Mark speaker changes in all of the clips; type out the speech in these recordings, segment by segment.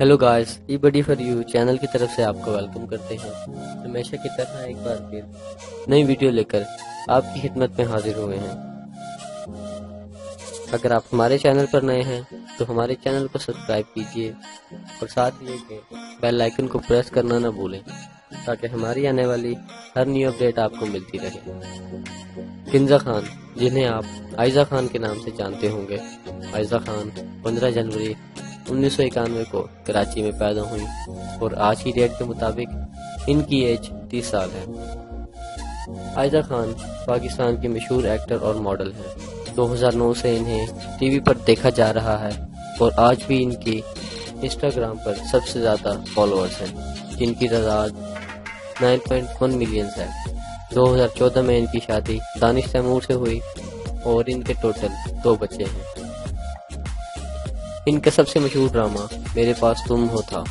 Speaker 1: Hello guys a buddy for you channel کی طرف سے آپ کو ویلکم کرتے ہیں ہمیشہ کی طرح ایک بار پھر نئی ویڈیو لے کر آپ کی خدمت میں حاضر ہوئے ہیں اگر آپ ہمارے چینل پر نئے ہیں تو ہمارے چینل کو سبسکرائب کیجیے اور ساتھ یہ کہ بیل آئیکن کو پریس کرنا نہ بھولیں تاکہ ہماری آنے والی ہر نیو اپڈیٹ آپ کو ملتی رہے کنزا خان جنہیں آپ آئزہ خان کے نام سے جانتے ہوں گے آئزہ خان پندرہ جنوری انیس سو اکانوے کو کراچی میں پیدا ہوئی اور آج کی ڈیٹ کے مطابق ان کی ایج تیس سال ہے۔ آئزہ خان پاکستان کی مشہور ایکٹر اور ماڈل ہے دو ہزار نو سے انہیں ٹی وی پر دیکھا جا رہا ہے اور آج بھی ان کی انسٹاگرام پر سب سے زیادہ فالوورز ہیں۔ جن کی تعداد نائن پوائنٹ ون ملینز ہے۔ دو ہزار چودہ میں ان کی شادی دانش تیمور سے ہوئی اور ان کے ٹوٹل دو بچے ہیں۔ ان کا سب سے مشہور ڈرامہ میرے پاس تم ہو تھا،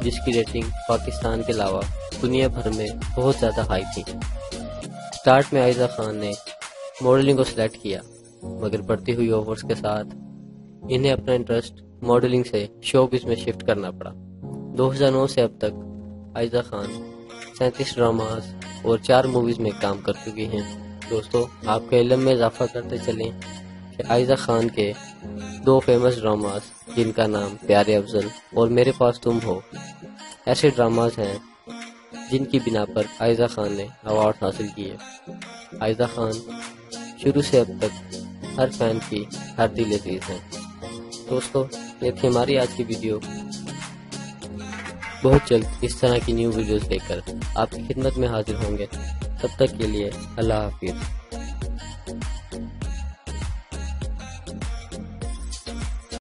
Speaker 1: جس کی ریٹنگ پاکستان کے علاوہ دنیا بھر میں بہت زیادہ ہائی تھی۔ سٹارٹ میں عائزہ خان نے ماڈلنگ کو سلیکٹ کیا، مگر بڑھتی ہوئی اوورز کے ساتھ انہیں اپنا انٹرسٹ ماڈلنگ سے شو بز میں شفٹ کرنا پڑا۔ دو ہزار نو سے اب تک عائزہ خان سینتیس ڈراماز اور چار موویز میں کام کر چکی ہیں۔ دوستو، آپ کے علم میں اضافہ کرتے چلیں۔ کہ خان کے دو فیمس ڈراماز جن کا نام پیارے افضل اور میرے پاس تم ہو۔ ایسے ڈراماز ہیں جن کی بنا پر عائزہ خان نے ایوارڈ حاصل کیے عائزہ خان شروع سے اب تک ہر فین کی ہر دل عزیز ہیں۔ دوستو یہ تھی ہماری آج کی ویڈیو بہت جلد اس طرح کی نیو ویڈیوز لے کر آپ کی خدمت میں حاضر ہوں گے۔ تب تک کے لیے اللہ حافظ۔